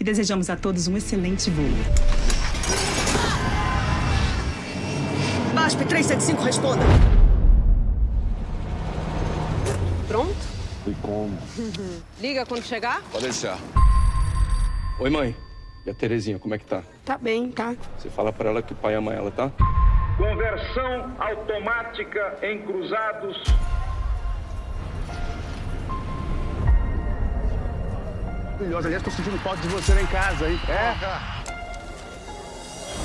e desejamos a todos um excelente voo. BASP 375, responda. Pronto? E como? Liga quando chegar. Pode deixar. Oi, mãe. E a Terezinha, como é que tá? Tá bem, tá. Você fala pra ela que o pai ama ela, tá? Conversão automática em cruzados. Maravilhosa. Aliás, tô sentindo falta de você lá em casa, hein? É?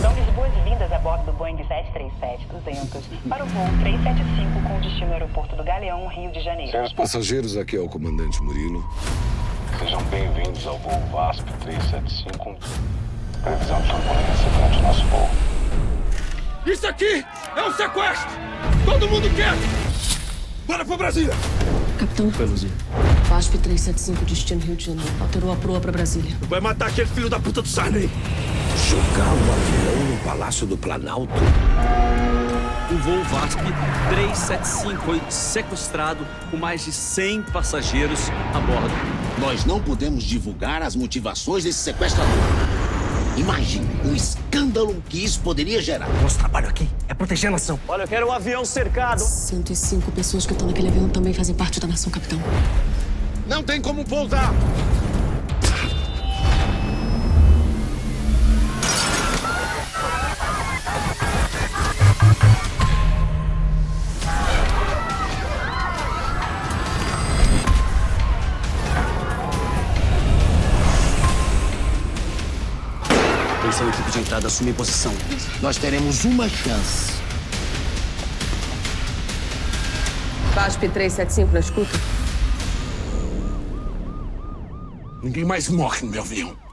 Damos boas-vindas a bordo do Boeing 737-200 para o voo 375 com destino ao aeroporto do Galeão, Rio de Janeiro. Senhores passageiros, aqui é o comandante Murilo. Sejam bem-vindos ao voo VASP 375. Previsão de turbulência durante o nosso voo. Isso aqui é um sequestro! Todo mundo quer! Bora pra Brasília! Capitão. Foi, Luzia. VASP 375, destino Rio de Janeiro. Alterou a proa pra Brasília. Vai matar aquele filho da puta do Sarney! Jogar o avião no Palácio do Planalto? O voo VASP 375 foi sequestrado com mais de 100 passageiros a bordo. Nós não podemos divulgar as motivações desse sequestrador. Imagine o escândalo que isso poderia gerar. Nosso trabalho aqui é proteger a nação. Olha, eu quero um avião cercado. 105 pessoas que estão naquele avião também fazem parte da nação, capitão. Não tem como pousar. Atenção, equipe de entrada, assumir posição. Nós teremos uma chance. VASP 375 na escuta. Ninguém mais morre no meu avião.